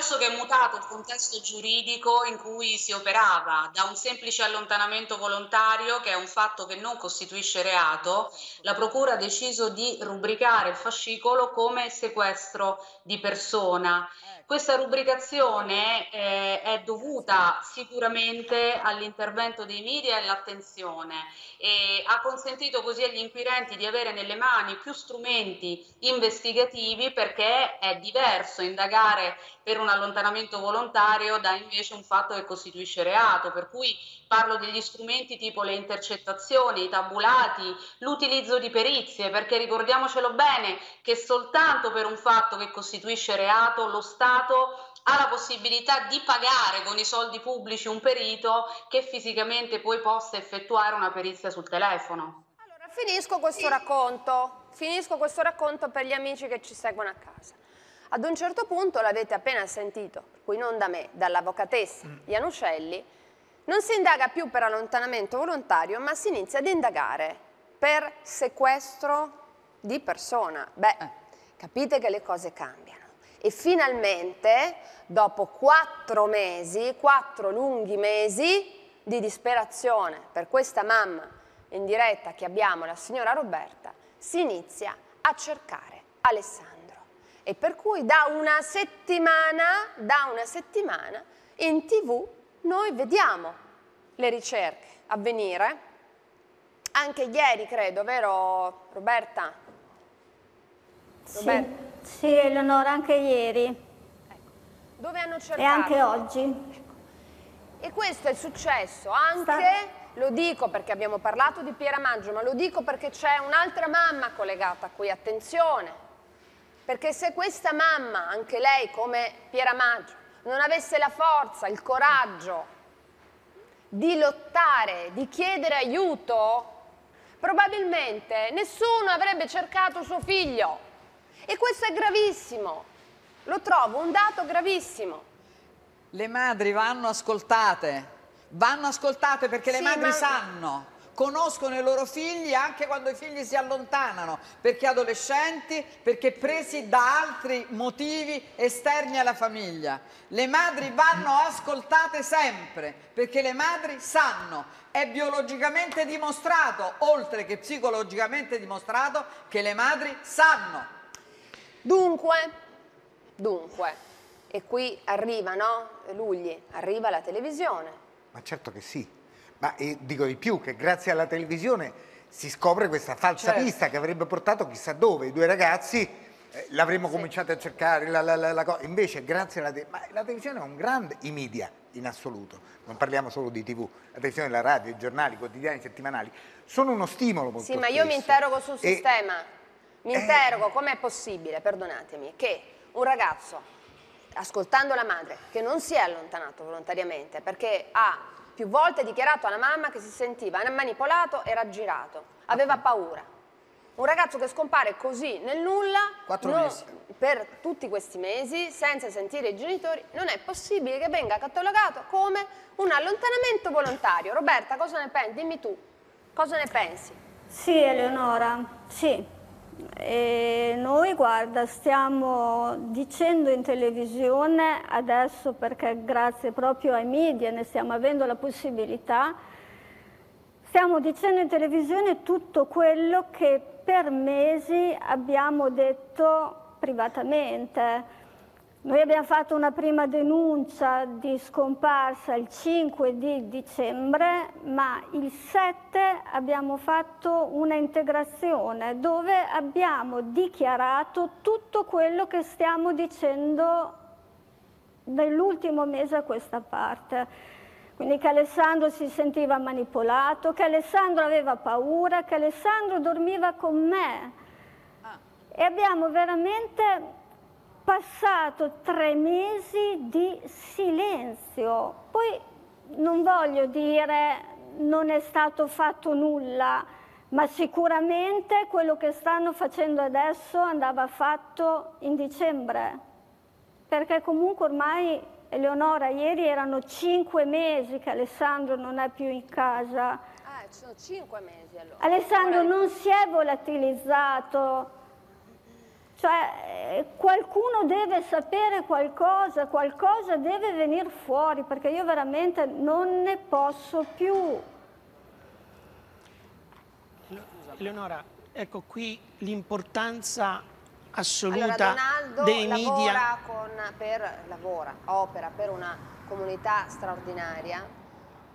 successo che è mutato il contesto giuridico in cui si operava da un semplice allontanamento volontario, che è un fatto che non costituisce reato, la Procura ha deciso di rubricare il fascicolo come sequestro di persona. Questa rubricazione eh, è dovuta sicuramente all'intervento dei media e all'attenzione e ha consentito così agli inquirenti di avere nelle mani più strumenti investigativi perché è diverso indagare per un allontanamento volontario da invece un fatto che costituisce reato, per cui parlo degli strumenti tipo le intercettazioni, i tabulati, l'utilizzo di perizie, perché ricordiamocelo bene che soltanto per un fatto che costituisce reato lo Stato ha la possibilità di pagare con i soldi pubblici un perito che fisicamente poi possa effettuare una perizia sul telefono. Allora, finisco questo racconto, finisco questo racconto per gli amici che ci seguono a casa. Ad un certo punto, l'avete appena sentito, per cui non da me, dall'avvocatessa mm. Ianucelli, non si indaga più per allontanamento volontario, ma si inizia ad indagare per sequestro di persona. Beh, eh. capite che le cose cambiano. E finalmente, dopo quattro mesi, quattro lunghi mesi di disperazione per questa mamma in diretta che abbiamo, la signora Roberta, si inizia a cercare Alessandro. E per cui da una settimana, da una settimana in tv noi vediamo le ricerche avvenire. Anche ieri credo, vero Roberta? Roberta. Sì, sì, Eleonora, anche ieri. Ecco. Dove hanno cercato? E anche oggi. Ecco. E questo è successo anche, Sta... lo dico perché abbiamo parlato di Piera Maggio, ma lo dico perché c'è un'altra mamma collegata qui, attenzione, perché se questa mamma, anche lei come Piera Maggio, non avesse la forza, il coraggio di lottare, di chiedere aiuto, probabilmente nessuno avrebbe cercato suo figlio. E questo è gravissimo. Lo trovo un dato gravissimo. Le madri vanno ascoltate, vanno ascoltate perché le sì, madri ma... sanno conoscono i loro figli anche quando i figli si allontanano, perché adolescenti, perché presi da altri motivi esterni alla famiglia. Le madri vanno ascoltate sempre, perché le madri sanno, è biologicamente dimostrato, oltre che psicologicamente dimostrato, che le madri sanno. Dunque, dunque, e qui arriva, no? Lugli, arriva la televisione. Ma certo che sì. Ma eh, dico di più, che grazie alla televisione si scopre questa falsa certo. pista che avrebbe portato chissà dove. I due ragazzi eh, l'avremmo sì. cominciato a cercare, la, la, la, invece grazie alla te ma la televisione è un grande, i media in assoluto, non parliamo solo di tv, la televisione, la radio, i giornali, i quotidiani, settimanali, sono uno stimolo molto Sì, ma io mi interrogo sul e, sistema, mi eh, interrogo com'è possibile, perdonatemi, che un ragazzo, ascoltando la madre, che non si è allontanato volontariamente perché ha più volte dichiarato alla mamma che si sentiva manipolato e raggirato, aveva paura. Un ragazzo che scompare così nel nulla non, per tutti questi mesi senza sentire i genitori, non è possibile che venga catalogato come un allontanamento volontario. Roberta, cosa ne pensi? Dimmi tu, cosa ne pensi? Sì, Eleonora, sì. E noi, guarda, stiamo dicendo in televisione adesso perché grazie proprio ai media ne stiamo avendo la possibilità, stiamo dicendo in televisione tutto quello che per mesi abbiamo detto privatamente noi abbiamo fatto una prima denuncia di scomparsa il 5 di dicembre, ma il 7 abbiamo fatto una integrazione dove abbiamo dichiarato tutto quello che stiamo dicendo nell'ultimo mese a questa parte. Quindi che Alessandro si sentiva manipolato, che Alessandro aveva paura, che Alessandro dormiva con me. Ah. E abbiamo veramente passato tre mesi di silenzio. Poi non voglio dire non è stato fatto nulla, ma sicuramente quello che stanno facendo adesso andava fatto in dicembre, perché comunque ormai, Eleonora, ieri erano cinque mesi che Alessandro non è più in casa. Ah, sono cinque mesi allora. Alessandro non si è volatilizzato, Cioè, eh, qualcuno deve sapere qualcosa, qualcosa deve venire fuori, perché io veramente non ne posso più. Eleonora, ecco qui l'importanza assoluta allora, Donaldo dei lavora media. Con, per, lavora, opera per una comunità straordinaria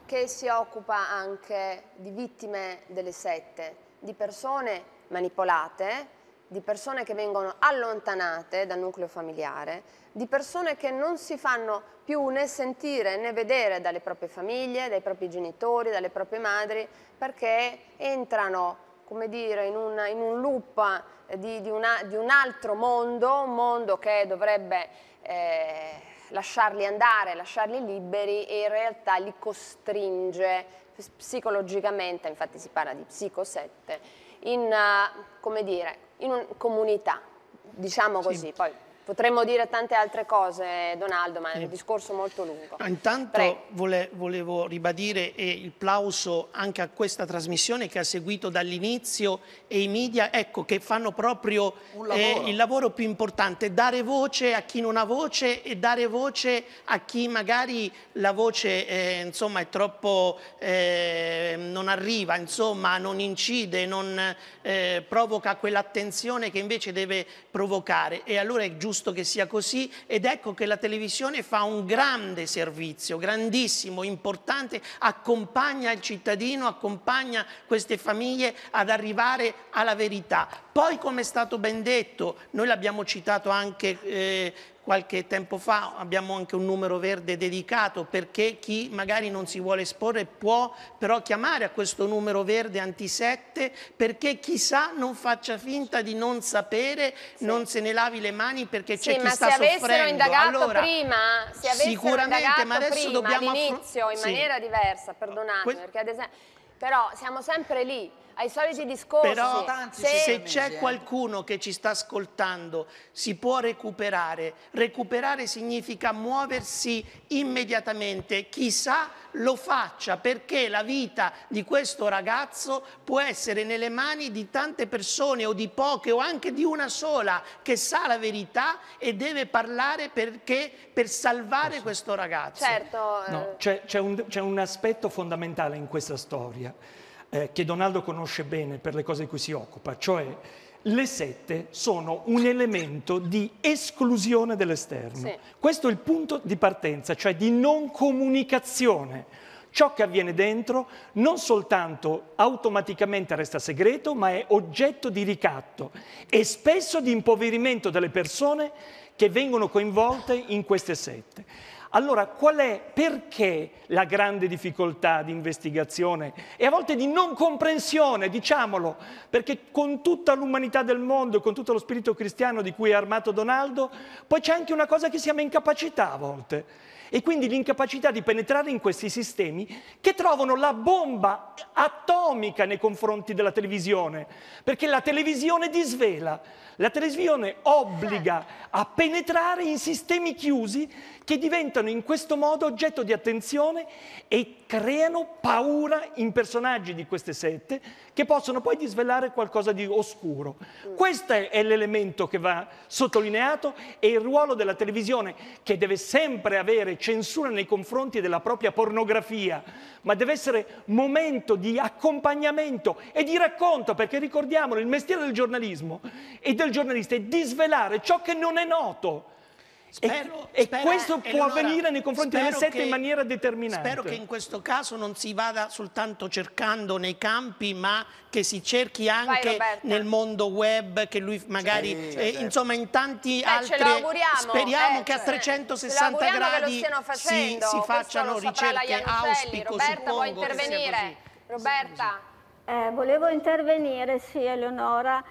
che si occupa anche di vittime delle sette, di persone manipolate, di persone che vengono allontanate dal nucleo familiare, di persone che non si fanno più né sentire né vedere dalle proprie famiglie, dai propri genitori, dalle proprie madri, perché entrano come dire, in, un, in un loop di, di, una, di, un altro mondo, un mondo che dovrebbe eh, lasciarli andare, lasciarli liberi e in realtà li costringe psicologicamente, infatti si parla di psicosette, in, uh, come dire, in un, comunità, diciamo così. Sì. Poi Potremmo dire tante altre cose, Donaldo, ma è un discorso molto lungo. Intanto vole, volevo ribadire il plauso anche a questa trasmissione che ha seguito dall'inizio e i media, ecco, che fanno proprio lavoro. Eh, il lavoro più importante, dare voce a chi non ha voce e dare voce a chi magari la voce eh, insomma, è troppo, eh, non arriva, insomma, non incide, non eh, provoca quell'attenzione che invece deve provocare. E allora è giusto giusto che sia così ed ecco che la televisione fa un grande servizio, grandissimo, importante, accompagna il cittadino, accompagna queste famiglie ad arrivare alla verità. Poi, come è stato ben detto, noi l'abbiamo citato anche eh, qualche tempo fa abbiamo anche un numero verde dedicato perché chi magari non si vuole esporre può però chiamare a questo numero verde antisette perché chissà non faccia finta di non sapere, sì. non se ne lavi le mani perché c'è sì, chi sta soffrendo. ma se avessero indagato allora, prima, se avessero sicuramente, ma adesso prima, dobbiamo all'inizio in sì. maniera diversa, perdonatemi, perché ad esempio, però siamo sempre lì ai soliti discorsi. Però se, se c'è eh. qualcuno che ci sta ascoltando, si può recuperare. Recuperare significa muoversi immediatamente. Chissà lo faccia perché la vita di questo ragazzo può essere nelle mani di tante persone o di poche o anche di una sola che sa la verità e deve parlare perché, per salvare Posso. questo ragazzo. Certo. No, c'è, c'è, un, c'è un aspetto fondamentale in questa storia eh, che Donaldo conosce bene per le cose di cui si occupa, cioè le sette sono un elemento di esclusione dell'esterno. Sì. Questo è il punto di partenza, cioè di non comunicazione. Ciò che avviene dentro non soltanto automaticamente resta segreto, ma è oggetto di ricatto e spesso di impoverimento delle persone che vengono coinvolte in queste sette. Allora, qual è, perché la grande difficoltà di investigazione? E a volte di non comprensione, diciamolo, perché con tutta l'umanità del mondo e con tutto lo spirito cristiano di cui è armato Donaldo, poi c'è anche una cosa che si chiama incapacità a volte e quindi l'incapacità di penetrare in questi sistemi che trovano la bomba atomica nei confronti della televisione, perché la televisione disvela, la televisione obbliga a penetrare in sistemi chiusi che diventano in questo modo oggetto di attenzione e creano paura in personaggi di queste sette che possono poi disvelare qualcosa di oscuro. Questo è l'elemento che va sottolineato e il ruolo della televisione che deve sempre avere censura nei confronti della propria pornografia, ma deve essere momento di accompagnamento e di racconto, perché ricordiamolo, il mestiere del giornalismo e del giornalista è disvelare ciò che non è noto Spero, e, spero, questo può Eleonora, avvenire nei confronti delle sette che, in maniera determinante. Spero che in questo caso non si vada soltanto cercando nei campi, ma che si cerchi anche Vai, nel mondo web, che lui magari, sì, eh, certo. insomma, in tanti eh, altri... Speriamo eh, che a 360 gradi si, si facciano ricerche, auspico, Roberta, suppongo vuoi intervenire? Roberta? Eh, volevo intervenire, sì, Eleonora.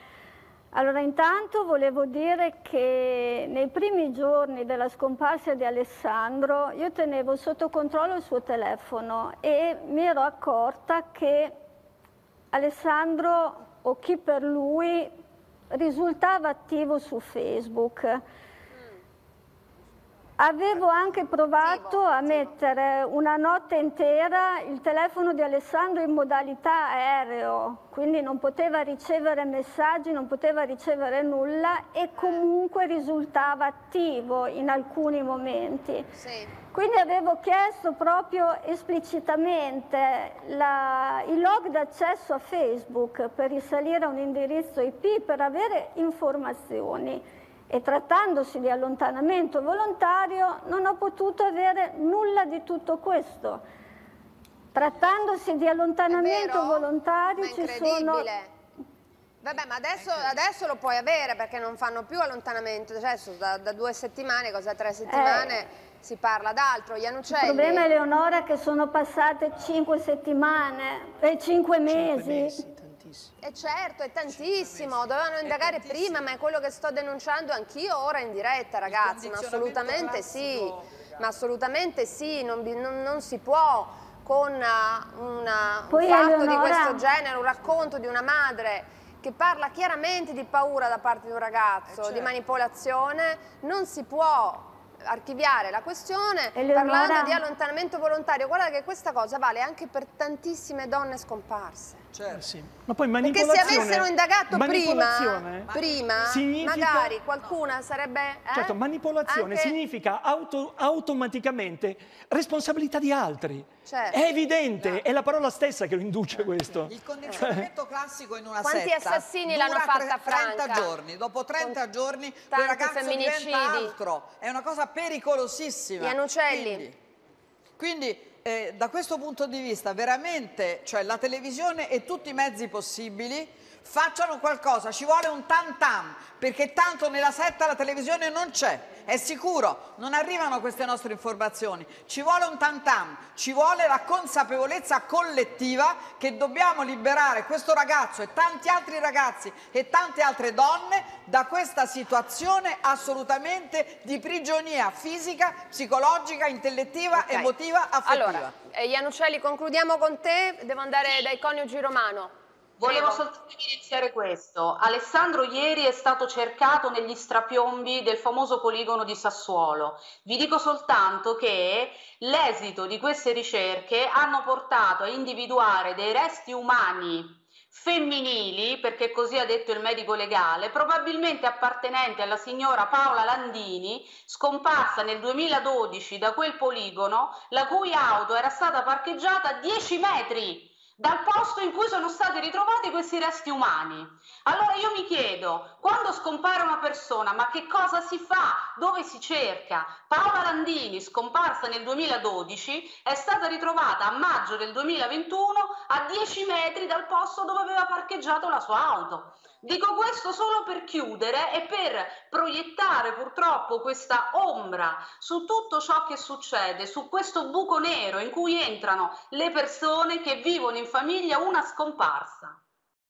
Allora, intanto volevo dire che nei primi giorni della scomparsa di Alessandro io tenevo sotto controllo il suo telefono e mi ero accorta che Alessandro o chi per lui risultava attivo su Facebook. Avevo anche provato a mettere una notte intera il telefono di Alessandro in modalità aereo, quindi non poteva ricevere messaggi, non poteva ricevere nulla e comunque risultava attivo in alcuni momenti. Sì. Quindi avevo chiesto proprio esplicitamente la, il log d'accesso a Facebook per risalire a un indirizzo IP per avere informazioni e trattandosi di allontanamento volontario non ho potuto avere nulla di tutto questo. Trattandosi di allontanamento volontario ci sono Vabbè, ma adesso, adesso, lo puoi avere perché non fanno più allontanamento, adesso da, da due settimane, cosa tre settimane, eh, si parla d'altro. Ianucelli. Il problema, Eleonora, è che sono passate cinque settimane, e cinque mesi. Cinque mesi E eh certo, è tantissimo, dovevano indagare prima, ma è quello che sto denunciando anch'io ora in diretta, ragazzi, ma assolutamente sì, ma assolutamente sì, non, non, non si può con una, una, un fatto Eleonora... di questo genere, un racconto di una madre che parla chiaramente di paura da parte di un ragazzo, eh certo. di manipolazione, non si può archiviare la questione Eleonora... parlando di allontanamento volontario. Guarda che questa cosa vale anche per tantissime donne scomparse. Certo. Sì. Ma poi Perché se avessero indagato prima, prima significa... magari qualcuna sarebbe... Eh? Certo, manipolazione anche... significa auto, automaticamente responsabilità di altri. Certo. È evidente, no. è la parola stessa che lo induce questo. Il condizionamento cioè... classico in una Quanti setta assassini l'hanno fatta 30 giorni, dopo 30 Con giorni quel ragazzo femminicidi. diventa altro. È una cosa pericolosissima. Ianucelli. Quindi, quindi eh, da questo punto di vista veramente, cioè la televisione e tutti i mezzi possibili facciano qualcosa, ci vuole un tam tam, perché tanto nella setta la televisione non c'è, è sicuro, non arrivano queste nostre informazioni, ci vuole un tam tam, ci vuole la consapevolezza collettiva che dobbiamo liberare questo ragazzo e tanti altri ragazzi e tante altre donne da questa situazione assolutamente di prigionia fisica, psicologica, intellettiva, okay. emotiva, affettiva. Allora, eh, Ianucelli, concludiamo con te, devo andare dai coniugi Romano. Volevo soltanto evidenziare questo. Alessandro ieri è stato cercato negli strapiombi del famoso poligono di Sassuolo. Vi dico soltanto che l'esito di queste ricerche hanno portato a individuare dei resti umani femminili, perché così ha detto il medico legale, probabilmente appartenenti alla signora Paola Landini, scomparsa nel 2012 da quel poligono, la cui auto era stata parcheggiata a 10 metri dal posto in cui sono stati ritrovati questi resti umani. Allora io mi chiedo, quando scompare una persona, ma che cosa si fa? Dove si cerca? Paola Landini, scomparsa nel 2012, è stata ritrovata a maggio del 2021 a 10 metri dal posto dove aveva parcheggiato la sua auto. Dico questo solo per chiudere e per proiettare purtroppo questa ombra su tutto ciò che succede, su questo buco nero in cui entrano le persone che vivono in famiglia una scomparsa.